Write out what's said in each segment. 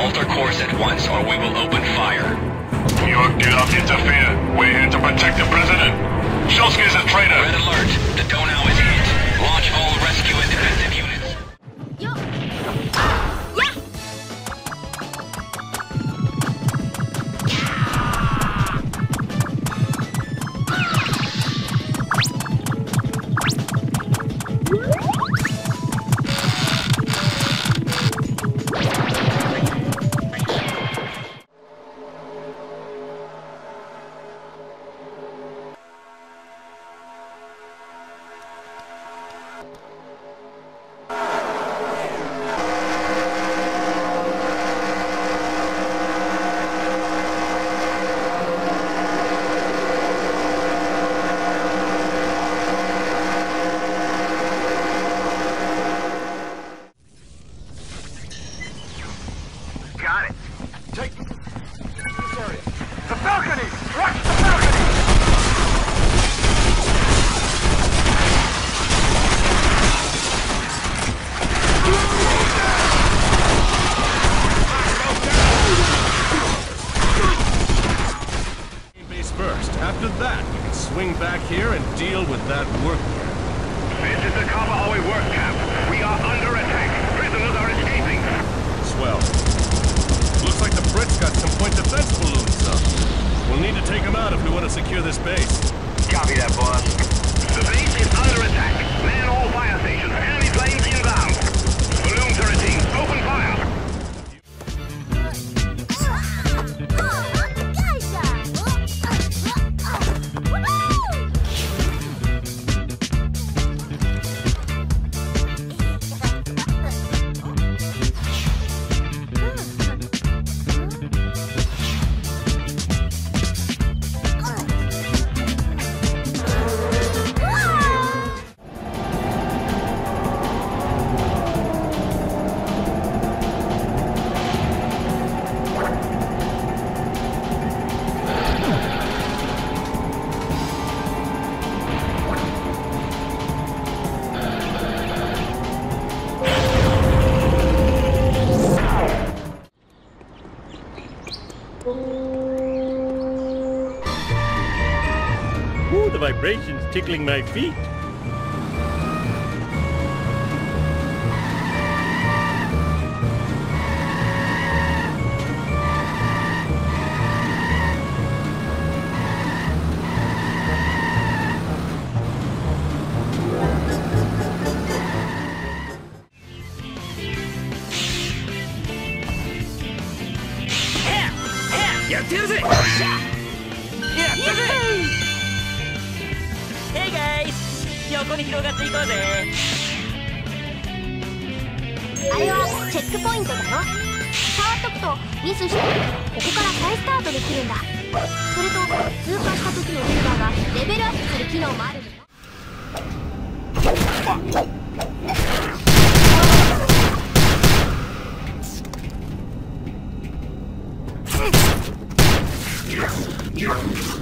Alter course at once or we will open fire. New York, do not interfere. We're here to protect the president. Shulsky is a traitor. Red alert. The Donau is hit. Launch all rescue and defensive here and deal with that work vibrations tickling my feet. Hey こに広がっていこうぜ。あれはチェックポイントだよ触っとくとミスしてここから再スタートできるんだ。それと通過した時のメーダーがレベルアップする機能もあるよ。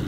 し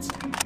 shots.